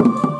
you.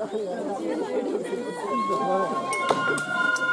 皆さんより一緒に来た。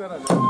esperando.